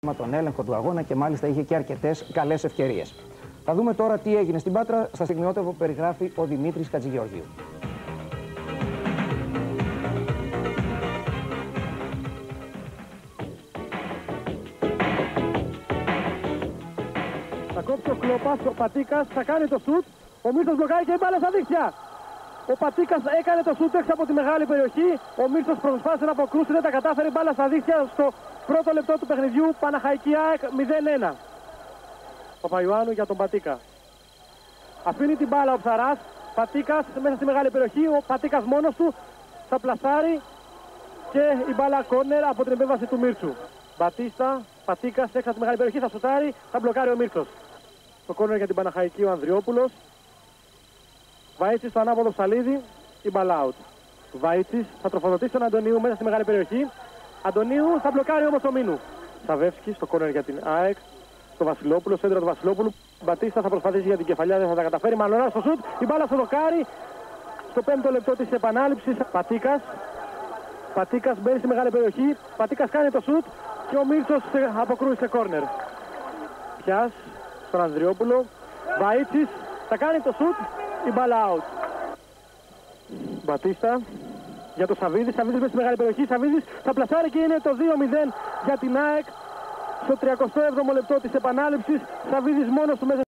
τον έλεγχο του αγώνα και μάλιστα είχε και αρκετές καλές ευκαιρίες. Θα δούμε τώρα τι έγινε στην Πάτρα στα στιγμιότυπα που περιγράφει ο Δημήτρης Κατζηγεωργίου. Θα κόψει ο Κλόπα, ο Πατίκας θα κάνει το σουτ. Ο Μίρτο μπλοκάρει και η μπάλα στα δίχτυα. Ο Πατίκα έκανε το σουτ έξω από τη μεγάλη περιοχή. Ο Μίρτο προσπάθησε να αποκρούσει, δεν τα κατάφερε. Μπάλα στα δίχτυα στο πρώτο λεπτό του παιχνιδιού. Παναχαϊκή ΑΕΚ 0-1. Παπαϊωάννου για τον Πατίκα. Αφήνει την μπάλα ο Ψαράς. Πατίκα μέσα στη μεγάλη περιοχή. Ο Πατίκα μόνος του θα πλασάρει και η μπάλα κόρνερ από την επέμβαση του Μίρτσου. Μπατίστα, Πατίκα έξω από τη μεγάλη περιοχή θα σουτάρει, θα μπλοκάρει ο Μίρτσος. Το κόρνερ για την Παναχαϊκή ο Ανδριόπουλος. Βάιτσι στο ανάποδο ψαλίδι, η μπάλα out. Βάιτσι θα τροφοδοτήσει τον Αντωνίου μέσα στη μεγάλη περιοχή. Αντωνίου θα μπλοκάρει όμως το Μίνου. Σαβεύσκι στο κόρνερ για την ΑΕΚ. Το Βασιλόπουλο, σέντρα του Βασιλόπουλου. Μπατίστα θα προσπαθήσει για την κεφαλιά, δεν θα τα καταφέρει. Μαλωρά στο σουτ. Η μπάλα στο δοκάρι. Στο πέμπτο λεπτό της επανάληψης. Πατίκας. Πατίκας μπαίνει στη μεγάλη περιοχή. Πατίκας κάνει το σουτ και ο Μίρτσος αποκρούει σε κόρνερ. Πιάς στον Ανδριόπουλο. Βαΐτσι θα κάνει το σουτ. Η μπάλα out. Μπατίστα για το Σαββίδη. Σαββίδη μέσα στη μεγάλη περιοχή. Σαββίδη θα πλασάρει και είναι το 2-0 για την ΑΕΚ στο 37ο λεπτό της επανάληψης. Σαββίδης μόνος του μέσα